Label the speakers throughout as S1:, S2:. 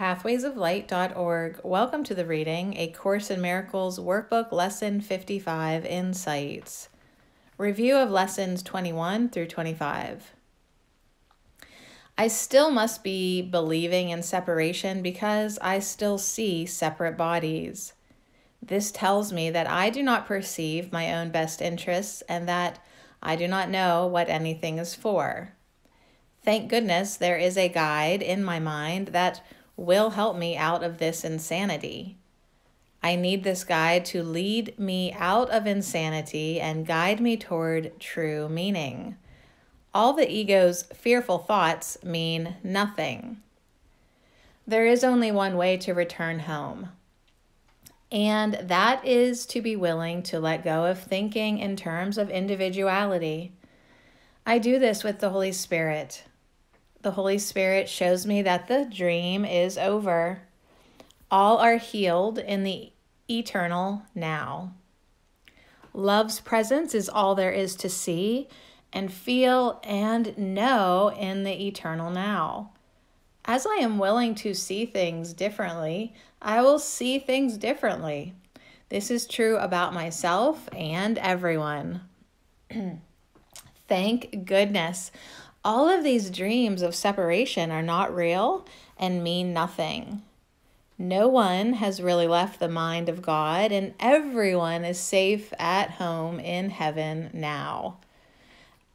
S1: pathwaysoflight.org. Welcome to the reading A Course in Miracles Workbook Lesson 55 Insights. Review of lessons 21 through 25. I still must be believing in separation because I still see separate bodies. This tells me that I do not perceive my own best interests and that I do not know what anything is for. Thank goodness there is a guide in my mind that will help me out of this insanity. I need this guide to lead me out of insanity and guide me toward true meaning. All the ego's fearful thoughts mean nothing. There is only one way to return home, and that is to be willing to let go of thinking in terms of individuality. I do this with the Holy Spirit. The Holy Spirit shows me that the dream is over. All are healed in the eternal now. Love's presence is all there is to see and feel and know in the eternal now. As I am willing to see things differently, I will see things differently. This is true about myself and everyone. Thank goodness. All of these dreams of separation are not real and mean nothing. No one has really left the mind of God, and everyone is safe at home in heaven now.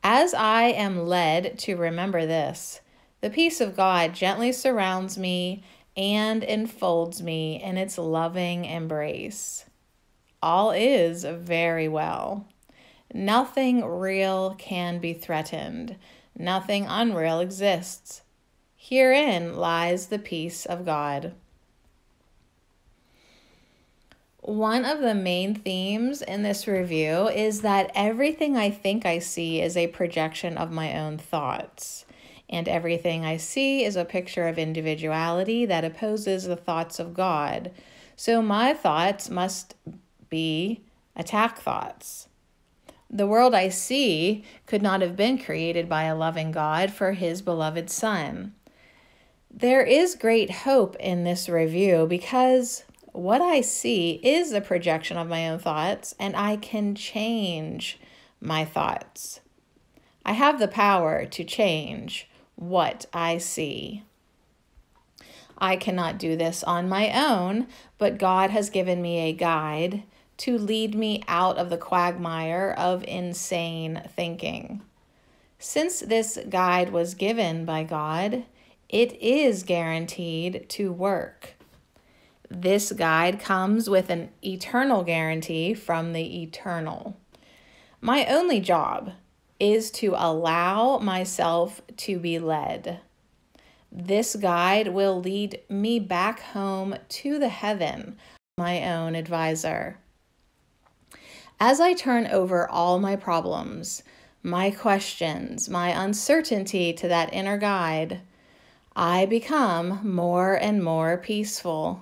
S1: As I am led to remember this, the peace of God gently surrounds me and enfolds me in its loving embrace. All is very well. Nothing real can be threatened, nothing unreal exists. Herein lies the peace of God. One of the main themes in this review is that everything I think I see is a projection of my own thoughts. And everything I see is a picture of individuality that opposes the thoughts of God. So my thoughts must be attack thoughts. The world I see could not have been created by a loving God for his beloved Son. There is great hope in this review because what I see is a projection of my own thoughts, and I can change my thoughts. I have the power to change what I see. I cannot do this on my own, but God has given me a guide to lead me out of the quagmire of insane thinking. Since this guide was given by God, it is guaranteed to work. This guide comes with an eternal guarantee from the eternal. My only job is to allow myself to be led. This guide will lead me back home to the heaven, my own advisor. As I turn over all my problems, my questions, my uncertainty to that inner guide, I become more and more peaceful.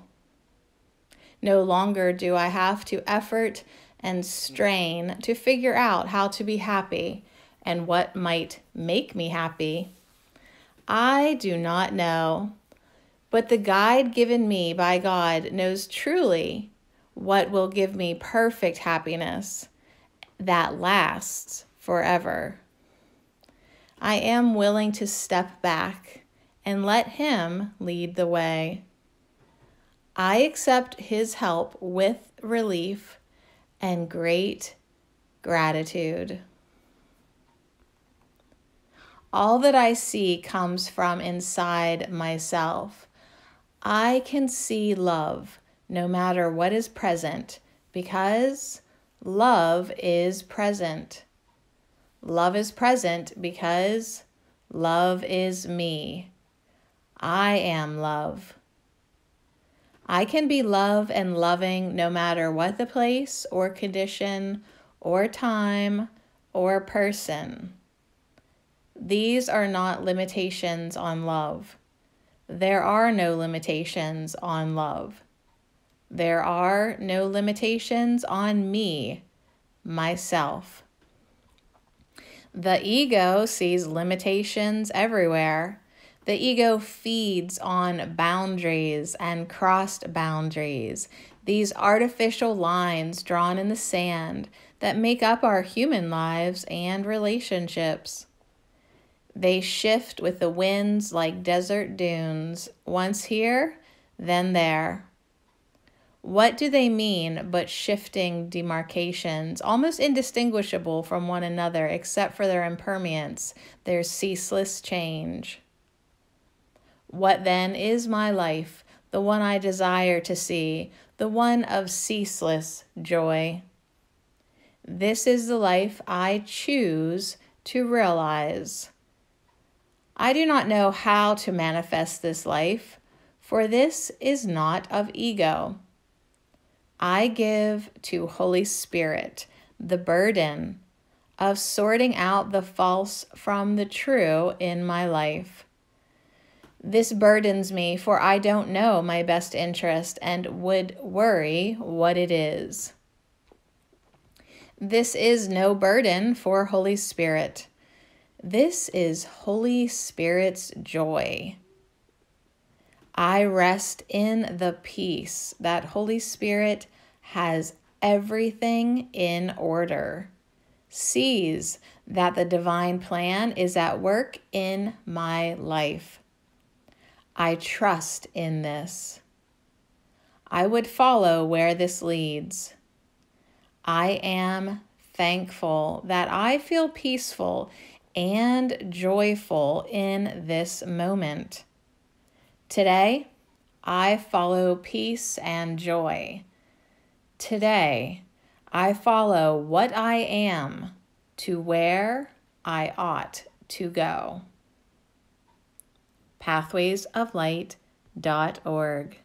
S1: No longer do I have to effort and strain to figure out how to be happy and what might make me happy. I do not know, but the guide given me by God knows truly what will give me perfect happiness that lasts forever. I am willing to step back and let Him lead the way. I accept his help with relief and great gratitude. All that I see comes from inside myself. I can see love no matter what is present because love is present. Love is present because love is me. I am love. I can be love and loving no matter what the place or condition or time or person. These are not limitations on love. There are no limitations on love. There are no limitations on me, myself. The ego sees limitations everywhere The ego feeds on boundaries and crossed boundaries, these artificial lines drawn in the sand that make up our human lives and relationships. They shift with the winds like desert dunes, once here, then there. What do they mean but shifting demarcations, almost indistinguishable from one another except for their impermanence, their ceaseless change? What then is my life, the one I desire to see, the one of ceaseless joy? This is the life I choose to realize. I do not know how to manifest this life, for this is not of ego. I give to Holy Spirit the burden of sorting out the false from the true in my life. This burdens me, for I don't know my best interest and would worry what it is. This is no burden for Holy Spirit. This is Holy Spirit's joy. I rest in the peace that Holy Spirit has everything in order, sees that the divine plan is at work in my life. I trust in this. I would follow where this leads. I am thankful that I feel peaceful and joyful in this moment. Today, I follow peace and joy. Today, I follow what I am to where I ought to go. pathwaysoflight.org